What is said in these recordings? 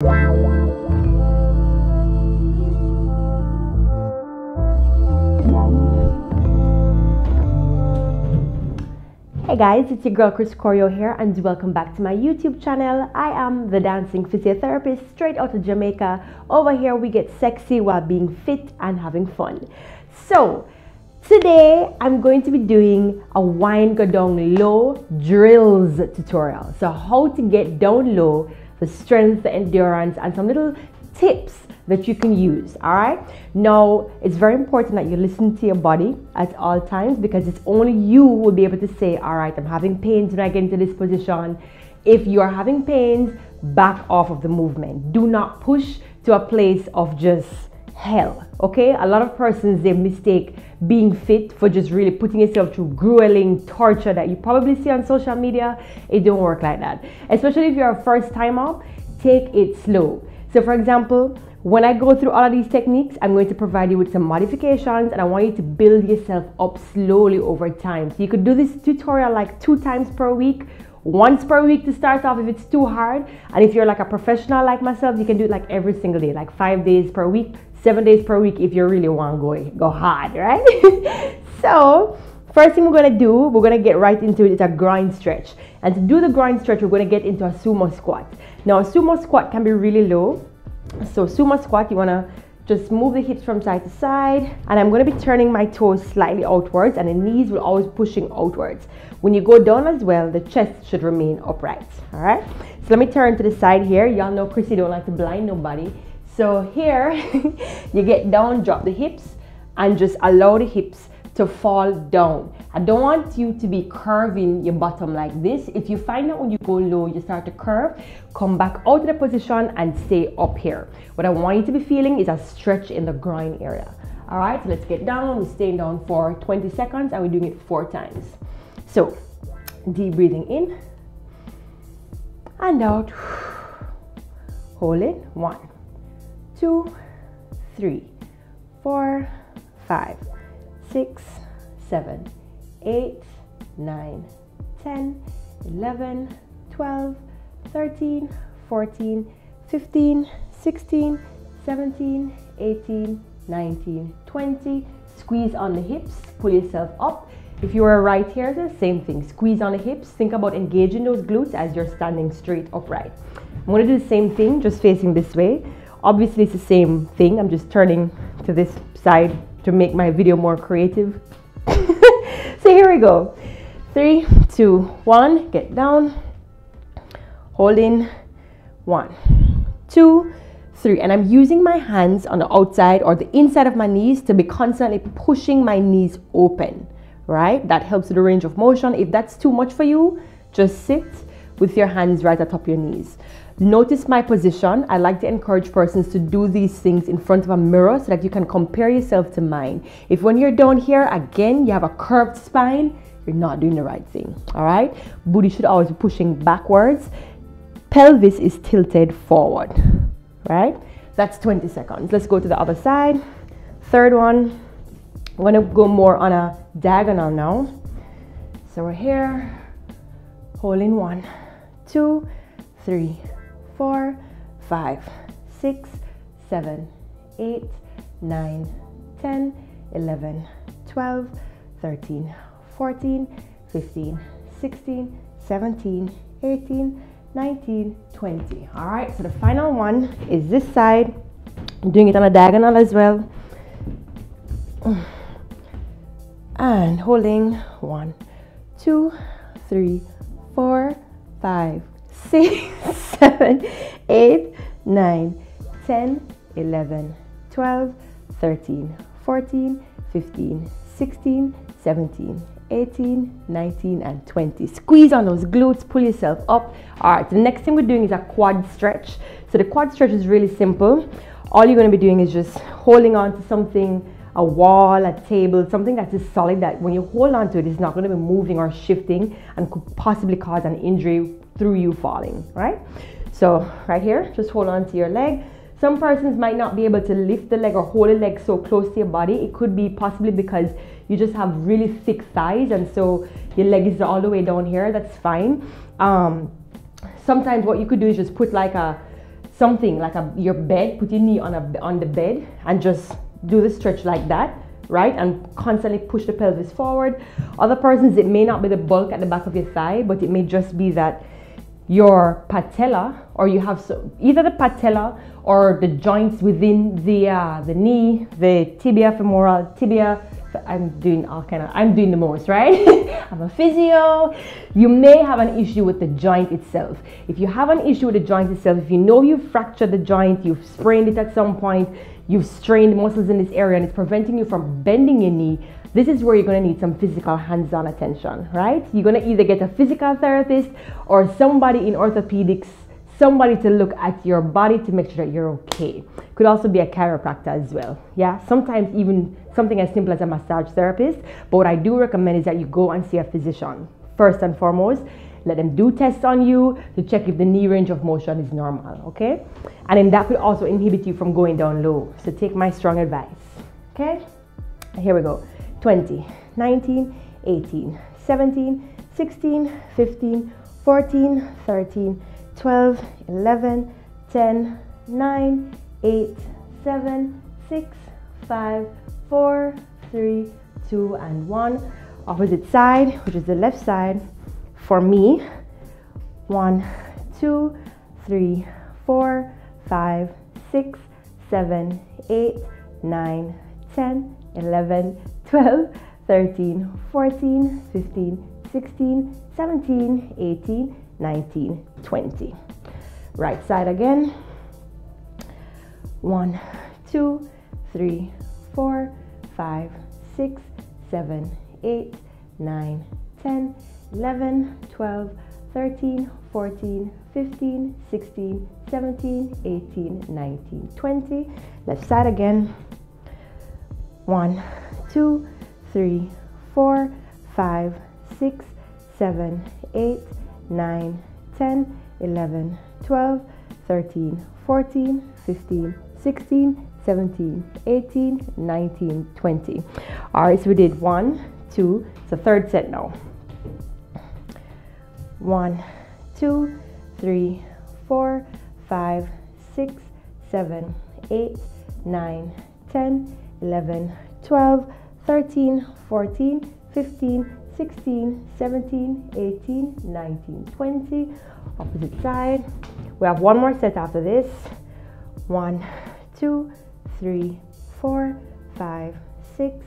Hey guys, it's your girl Chriss Choreo here and welcome back to my YouTube channel. I am the dancing physiotherapist straight out of Jamaica. Over here we get sexy while being fit and having fun. So, today I'm going to be doing a wine go down low drills tutorial. So, how to get down low, the strength, the endurance and some little tips that you can use. All right. Now, it's very important that you listen to your body at all times because it's only you who will be able to say, All right, I'm having pains when I get into this position. If you are having pains, back off of the movement. Do not push to a place of just hell. Okay. A lot of persons they mistake being fit for just really putting yourself through grueling torture that you probably see on social media. It don't work like that. Especially if you're a first timer, take it slow. So, for example, when I go through all of these techniques, I'm going to provide you with some modifications and I want you to build yourself up slowly over time. So you could do this tutorial like two times per week, once per week to start off if it's too hard. And if you're like a professional like myself, you can do it like every single day, like five days per week, seven days per week if you really want to go, go hard, right? so first thing we're gonna do, we're gonna get right into it, it's a grind stretch. And to do the grind stretch, we're gonna get into a sumo squat. Now a sumo squat can be really low so sumo squat, you wanna just move the hips from side to side and I'm gonna be turning my toes slightly outwards and the knees will always pushing outwards. When you go down as well, the chest should remain upright, all right? So let me turn to the side here. Y'all know Chrissy don't like to blind nobody. So here, you get down, drop the hips and just allow the hips to fall down. I don't want you to be curving your bottom like this. If you find that when you go low, you start to curve, come back out of the position and stay up here. What I want you to be feeling is a stretch in the groin area. All right, so let's get down. We're staying down for 20 seconds and we're doing it four times. So deep breathing in and out. Hold it. One, two, three, four, five six, seven, eight, nine, 10, 11, 12, 13, 14, 15, 16, 17, 18, 19, 20. Squeeze on the hips, pull yourself up. If you are right here, the same thing. Squeeze on the hips. Think about engaging those glutes as you're standing straight upright. I'm to do the same thing, just facing this way. Obviously, it's the same thing. I'm just turning to this side to make my video more creative. so here we go. Three, two, one, get down. Holding, one, two, three. And I'm using my hands on the outside or the inside of my knees to be constantly pushing my knees open, right? That helps the range of motion. If that's too much for you, just sit with your hands right atop your knees. Notice my position. I like to encourage persons to do these things in front of a mirror so that you can compare yourself to mine. If when you're down here, again, you have a curved spine, you're not doing the right thing. All right? Booty should always be pushing backwards. Pelvis is tilted forward. Right? That's 20 seconds. Let's go to the other side. Third one. I'm to go more on a diagonal now. So we're here, holding one, two, three, four, five, six, seven, eight, nine, 10, 11, 12, 13, 14, 15, 16, 17, 18, 19, 20. All right, so the final one is this side. I'm doing it on a diagonal as well. And holding one, two, three, four, five, six, seven, eight, nine, 10, 11, 12, 13, 14, 15, 16, 17, 18, 19, and 20. Squeeze on those glutes, pull yourself up. All right, the next thing we're doing is a quad stretch. So the quad stretch is really simple. All you're going to be doing is just holding on to something a wall, a table, something that is solid that when you hold on to it, it's not going to be moving or shifting and could possibly cause an injury through you falling, right? So right here, just hold on to your leg. Some persons might not be able to lift the leg or hold the leg so close to your body. It could be possibly because you just have really thick thighs and so your leg is all the way down here. That's fine. Um, sometimes what you could do is just put like a something like a, your bed, put your knee on, a, on the bed and just do the stretch like that, right? And constantly push the pelvis forward. Other persons, it may not be the bulk at the back of your thigh, but it may just be that your patella or you have so, either the patella or the joints within the uh, the knee, the tibia femoral, tibia I'm doing all kind of, I'm doing the most, right? I'm a physio. You may have an issue with the joint itself. If you have an issue with the joint itself, if you know you've fractured the joint, you've sprained it at some point, you've strained muscles in this area and it's preventing you from bending your knee, this is where you're going to need some physical hands-on attention, right? You're going to either get a physical therapist or somebody in orthopedics somebody to look at your body to make sure that you're okay. Could also be a chiropractor as well. Yeah, sometimes even something as simple as a massage therapist. But what I do recommend is that you go and see a physician first and foremost. Let them do tests on you to check if the knee range of motion is normal, okay? And then that could also inhibit you from going down low. So take my strong advice, okay? Here we go 20, 19, 18, 17, 16, 15, 14, 13, 12, 11, 10, 9, 8, 7, 6, 5, 4, 3, 2, and 1. Opposite side, which is the left side. For me, 1, 2, 3, 4, 5, 6, 7, 8, 9, 10, 11, 12, 13, 14, 15, 16, 17, 18, 19, 20. Right side again. One, two, three, four, five, six, seven, eight, nine, 10, 11, 12, 13, 14, 15, 16, 17, 18, 19, 20. Left side again. One, two, three, four, five, six, seven, eight, 9, 10, 11, 12, 13, 14, 15, 16, 17, 18, 19, 20. All right, so we did one, two, it's a third set now. One, two, three, four, five, six, seven, eight, nine, 10, 11, 12, 13, 14, 15, 16, 17, 18, 19, 20. Opposite side. We have one more set after this. One, two, three, four, five, six,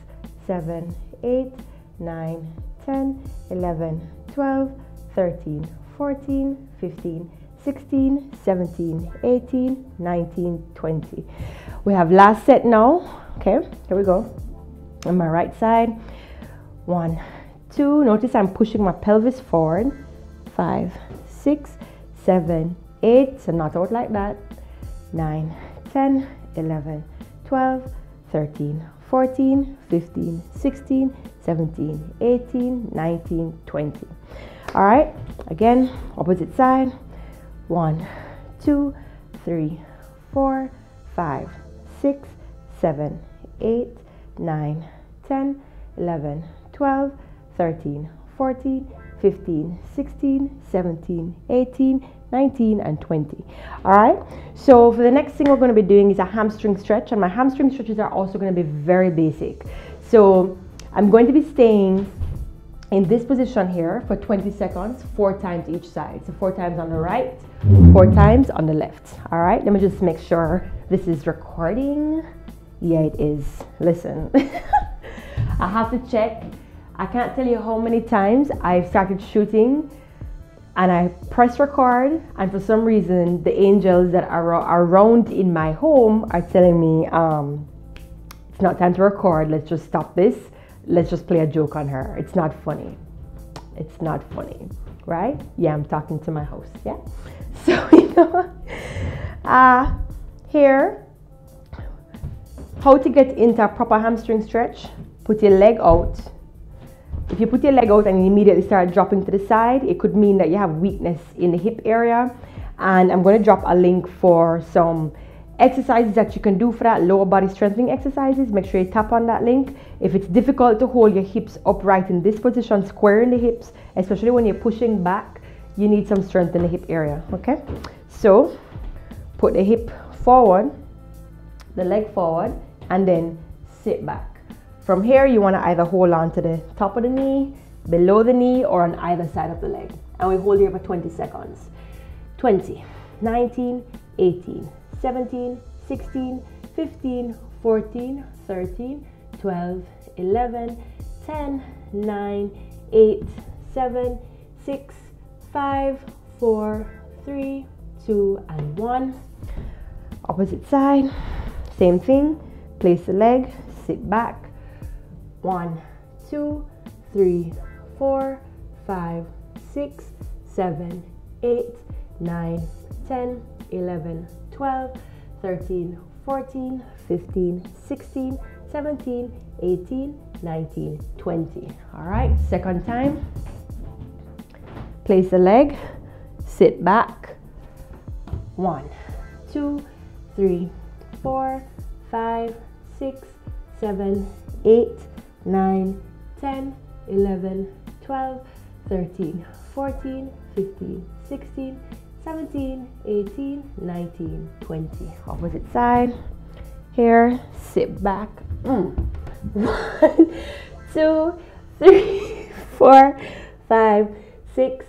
seven, eight, nine, 10, 11, 12, 13, 14, 15, 16, 17, 18, 19, 20. We have last set now. Okay, here we go. On my right side. One, two. Notice I'm pushing my pelvis forward. Five, six, seven, eight. So not out like that. Nine, 10, 11, 12, 13, 14, 15, 16, 17, 18, 19, 20. All right, again, opposite side. One, two, three, four, five, six, seven, eight, nine, 10, 11, 12, 13, 14, 15, 16, 17, 18, 19, and 20. All right. So for the next thing we're going to be doing is a hamstring stretch, and my hamstring stretches are also going to be very basic. So I'm going to be staying in this position here for 20 seconds, four times each side. So four times on the right, four times on the left. All right. Let me just make sure this is recording. Yeah, it is. Listen, I have to check I can't tell you how many times I've started shooting and I press record, and for some reason, the angels that are around in my home are telling me, um, it's not time to record, let's just stop this, let's just play a joke on her. It's not funny. It's not funny, right? Yeah, I'm talking to my host, yeah? So, you know, uh, here, how to get into a proper hamstring stretch, put your leg out if you put your leg out and you immediately start dropping to the side, it could mean that you have weakness in the hip area. And I'm going to drop a link for some exercises that you can do for that lower body strengthening exercises. Make sure you tap on that link. If it's difficult to hold your hips upright in this position, square in the hips, especially when you're pushing back, you need some strength in the hip area. Okay, so put the hip forward, the leg forward, and then sit back. From here, you want to either hold on to the top of the knee, below the knee, or on either side of the leg. And we hold here for 20 seconds. 20, 19, 18, 17, 16, 15, 14, 13, 12, 11, 10, 9, 8, 7, 6, 5, 4, 3, 2, and 1. Opposite side, same thing. Place the leg, sit back. One, two, three, four, five, six, seven, eight, nine, 10, 11, 12, 13, 14, 15, 16, 17, 18, 19, 20. All right, second time. Place the leg, sit back. One, two, three, four, five, six, seven, eight, 9, 10, 11, 12, 13, 14, 15, 16, 17, 18, 19, 20. Opposite side. Here, sit back. Mm. One, two, three, four, five, six,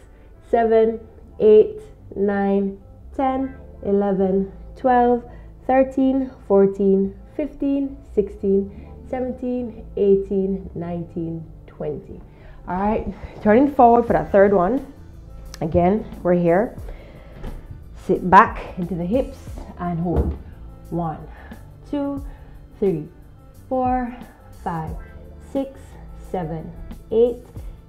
seven, eight, nine, 10, 11, 12, 13, 14, 15, 16, 17, 18, 19, 20. All right, turning forward for that third one. Again, we're here. Sit back into the hips and hold. One, two, three, four, five, six, seven, eight,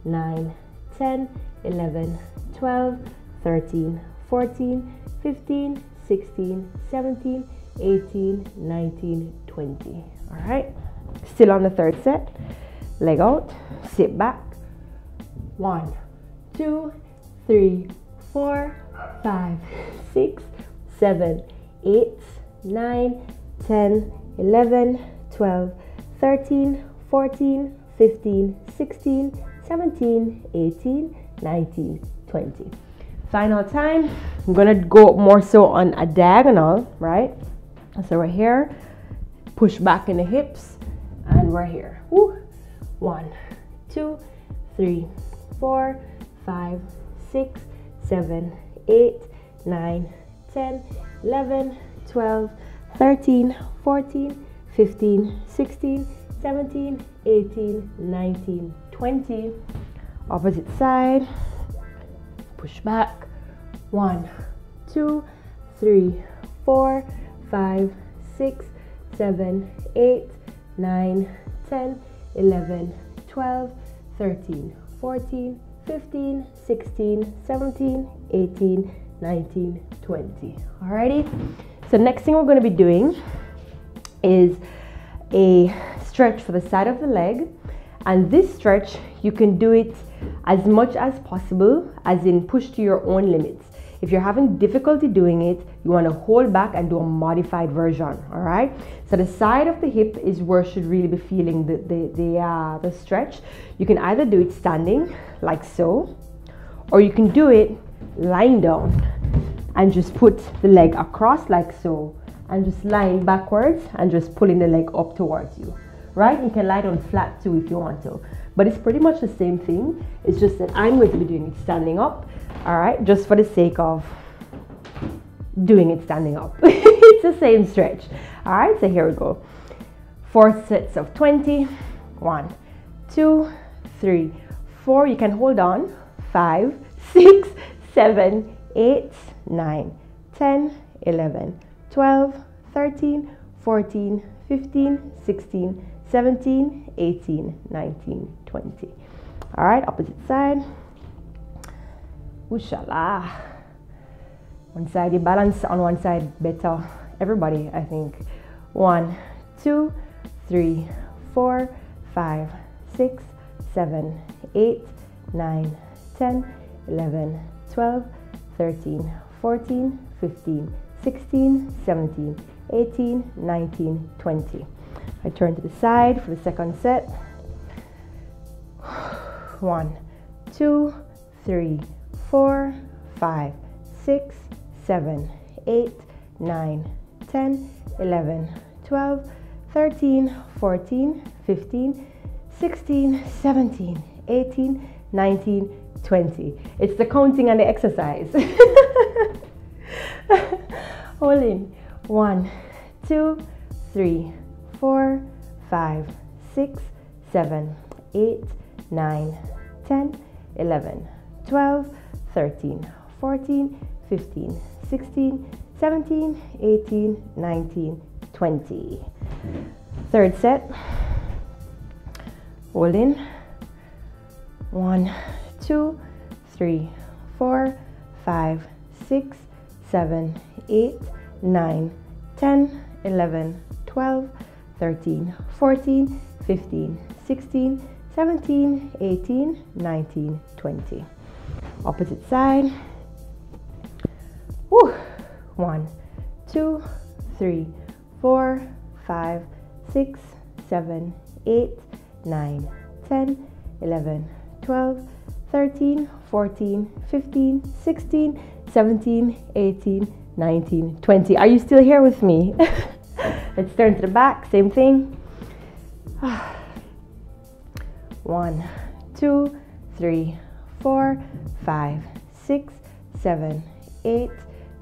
nine, 10, 11, 12, 13, 14, 15, 16, 17, 18, 19, 20. All right. Still on the third set. Leg out, sit back. One, two, three, four, five, six, seven, eight, nine, 10, 11, 12, 13, 14, 15, 16, 17, 18, 19, 20. Final time, I'm gonna go more so on a diagonal, right? So we're here, push back in the hips, and we're here. Woo. One, two, three, four, five, six, seven, eight, nine, 10, 11, 12, 13, 14, 15, 16, 17, 18, 19, 20. Opposite side. Push back. One, two, three, four, five, six, seven, eight, 9, 10, 11, 12, 13, 14, 15, 16, 17, 18, 19, 20. Alrighty? So, next thing we're going to be doing is a stretch for the side of the leg. And this stretch, you can do it as much as possible, as in push to your own limits. If you're having difficulty doing it, you want to hold back and do a modified version. All right. So the side of the hip is where should really be feeling the the the, uh, the stretch. You can either do it standing like so, or you can do it lying down and just put the leg across like so, and just lying backwards and just pulling the leg up towards you. Right? You can lie down flat too if you want to, but it's pretty much the same thing. It's just that I'm going to be doing it standing up all right just for the sake of doing it standing up. It's the same stretch. All right so here we go. Four sets of 20 one two three four. You can hold on. Five six seven eight nine 10 11 12 13 14 15 16 17 18 19 20 all right opposite side Ushala. Ah. One side, balance on one side better. Everybody, I think. One, two, three, four, five, six, seven, eight, nine, 10, 11, 12, 13, 14, 15, 16, 17, 18, 19, 20. I turn to the side for the second set. One, two, three, four, five, six, seven, eight, 9, 10, 11, 12, 13, 14, 15, 16, 17, 18, 19, 20. It's the counting and the exercise. Hold in. One, two, three, four, five, six, seven, eight, nine, 10, 11, 12, 13, 14, 15, 16, 17, 18, 19, 20. Third set. Hold in. One, two, three, four, five, six, seven, eight, nine, 10, 11, 12, 13, 14, 15, 16, 17, 18, 19, 20. Opposite side. Woo. One, two, three, four, five, six, seven, eight, nine, 10, 11, 12, 13, 14, 15, 16, 17, 18, 19, 20. Are you still here with me? Let's turn to the back, same thing. One, two, three, four, five, six, seven, eight,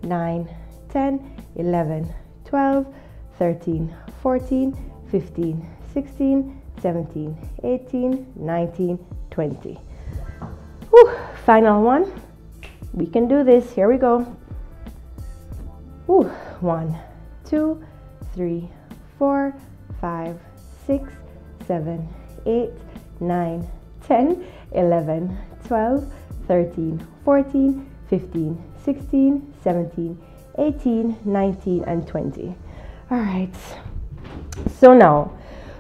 nine, 10, 11, 12, 13, 14, 15, 16, 17, 18, 19, 20. Whew, final one. We can do this. Here we go. Whew, one, two, three, four, five, six, seven, eight, 9, 10, 11, 12, 13, 14, 15, 16, 17, 18, 19, and 20. All right. So now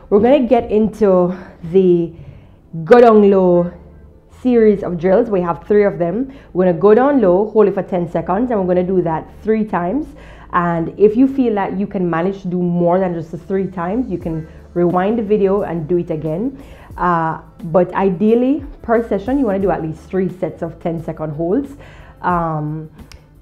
we're going to get into the go down low series of drills. We have three of them. We're going to go down low, hold it for 10 seconds, and we're going to do that three times. And if you feel that you can manage to do more than just the three times, you can rewind the video and do it again. Uh, but ideally, per session, you want to do at least three sets of 10 second holds. Um,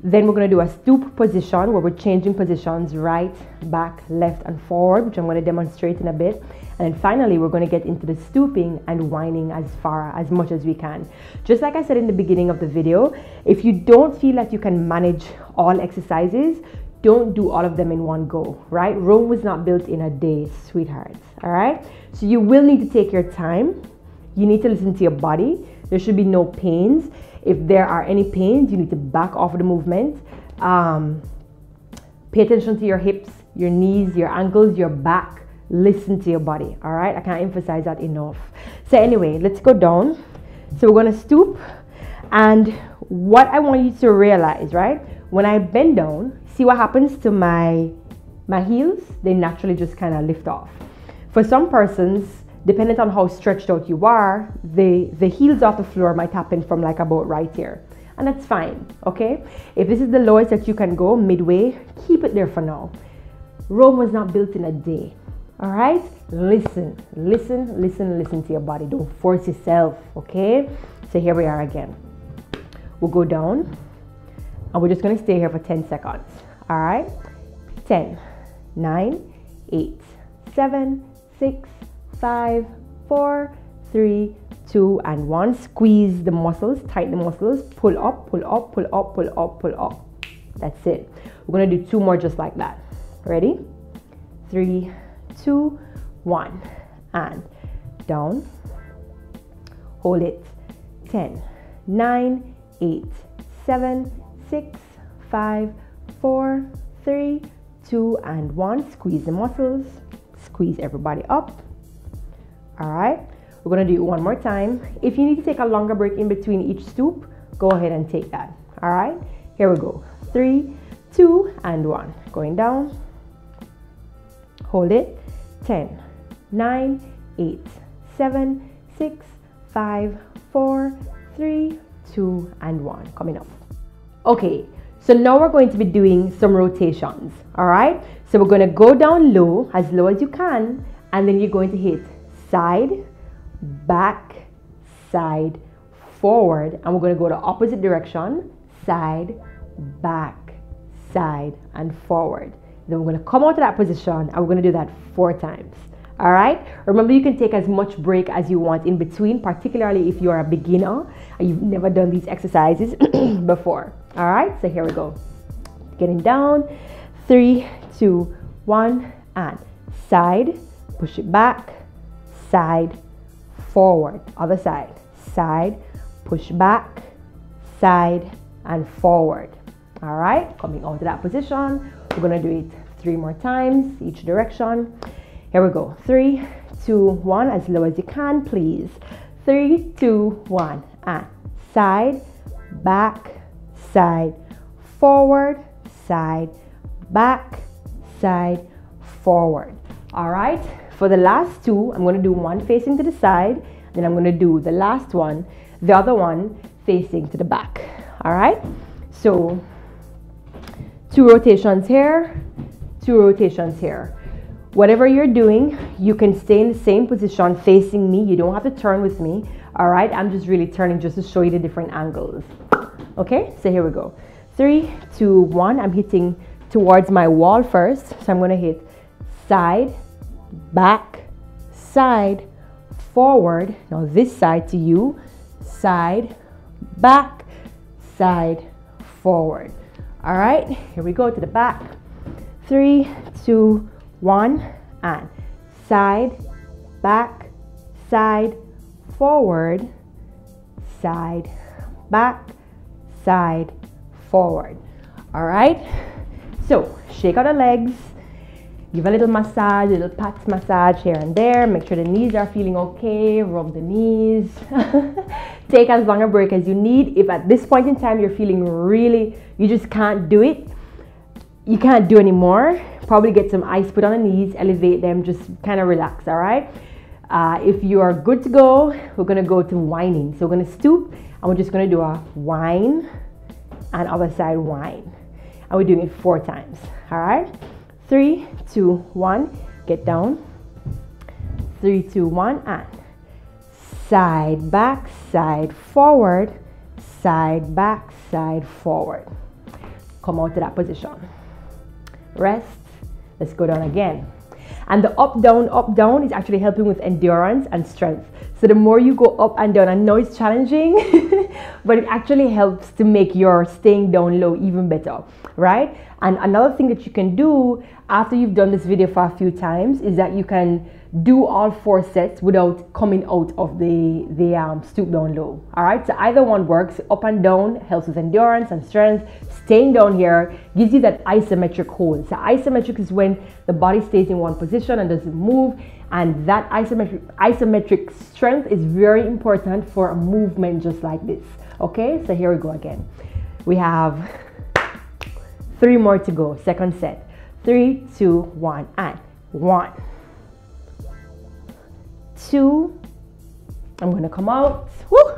then we're going to do a stoop position where we're changing positions right, back, left, and forward, which I'm going to demonstrate in a bit. And then finally, we're going to get into the stooping and winding as far as much as we can. Just like I said in the beginning of the video, if you don't feel that you can manage all exercises, don't do all of them in one go, right? Rome was not built in a day, sweethearts, all right? So you will need to take your time. You need to listen to your body. There should be no pains. If there are any pains, you need to back off the movement. Um, pay attention to your hips, your knees, your ankles, your back. Listen to your body. All right. I can't emphasize that enough. So, anyway, let's go down. So, we're to stoop. And what I want you to realize, right? When I bend down, see what happens to my my heels? They naturally just kind of lift off. For some persons, depending on how stretched out you are, the, the heels off the floor might happen from like about right here. And that's fine, okay? If this is the lowest that you can go, midway, keep it there for now. Rome was not built in a day, all right? Listen, listen, listen, listen to your body. Don't force yourself, okay? So here we are again. We'll go down and we're just gonna stay here for 10 seconds, all right? 10, 9, 8, 7, six, five, four, three, two, and one. Squeeze the muscles, tighten the muscles, pull up, pull up, pull up, pull up, pull up. That's it. We're gonna do two more just like that. Ready? Three, two, one. And down. Hold it. 10, 9, 8, 7, 6, 5, 4, 3, 2, and 1. Squeeze the muscles squeeze everybody up. All right, we're gonna do it one more time. If you need to take a longer break in between each stoop, go ahead and take that. All right, here we go. Three, two, and one. Going down. Hold it. 10, 9, 8, 7, 6, 5, 4, 3, 2, and 1. Coming up. Okay, so now we're going to be doing some rotations. All right, so we're to go down low, as low as you can, and then you're going to hit side, back, side, forward, and we're going to go the opposite direction, side, back, side, and forward. Then we're gonna come out of that position and we're gonna do that four times. All right. Remember, you can take as much break as you want in between, particularly if you're a beginner and you've never done these exercises before. All right. So here we go. Getting down. Three, two, one, and side. Push it back. Side. Forward. Other side. Side. Push back. Side and forward. All right. Coming out of that position. We're gonna do it three more times each direction. Here we go. Three, two, one. As low as you can, please. Three, two, one. And side, back, side, forward, side, back, side, forward. All right. For the last two, I'm going to do one facing to the side. Then I'm going to do the last one, the other one facing to the back. All right. So two rotations here, two rotations here. Whatever you're doing, you can stay in the same position facing me. You don't have to turn with me. All right, I'm just really turning just to show you the different angles. Okay, so here we go. Three, two, one. I'm hitting towards my wall first. So I'm gonna hit side, back, side, forward. Now this side to you, side, back, side, forward. All right, here we go to the back. Three, two, one and side, back, side, forward, side, back, side, forward. All right. So shake out the legs. Give a little massage, a little pat massage here and there. Make sure the knees are feeling okay. Rub the knees. Take as long a break as you need. If at this point in time you're feeling really, you just can't do it, you can't do anymore, probably get some ice put on the knees, elevate them, just kind of relax, all right? Uh, if you are good to go, we're gonna go to wining. So we're gonna stoop and we're just gonna do a wine and other side wine. And we're doing it four times, all right? Three, two, one, get down. Three, two, one, and side, back, side, forward, side, back, side, forward. Come out to that position rest. Let's go down again. And the up, down, up, down is actually helping with endurance and strength. So the more you go up and down, I know it's challenging, but it actually helps to make your staying down low even better, right? And another thing that you can do after you've done this video for a few times is that you can do all four sets without coming out of the, the um, stoop down low. All right, so either one works. Up and down helps with endurance and strength. Staying down here gives you that isometric hold. So isometric is when the body stays in one position and doesn't move. And that isometric, isometric strength is very important for a movement just like this. Okay, so here we go again. We have three more to go. Second set. Three, two, one, and one two. I'm gonna come out. Woo!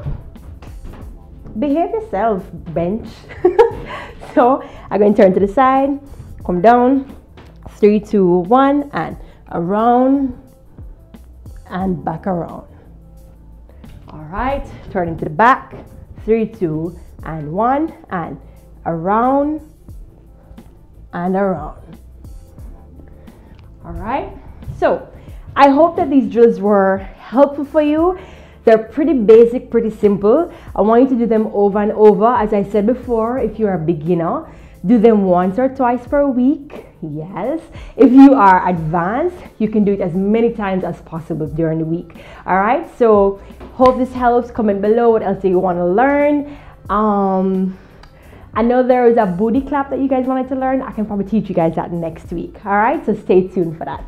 Behave yourself, bench. so I'm to turn to the side, come down, three, two, one, and around and back around. All right, turning to the back, three, two, and one, and around and around. All right, so I hope that these drills were helpful for you. They're pretty basic, pretty simple. I want you to do them over and over. As I said before, if you're a beginner, do them once or twice per week. Yes. If you are advanced, you can do it as many times as possible during the week. All right. So, hope this helps. Comment below what else do you want to learn. Um, I know there is a booty clap that you guys wanted to learn. I can probably teach you guys that next week. All right. So, stay tuned for that.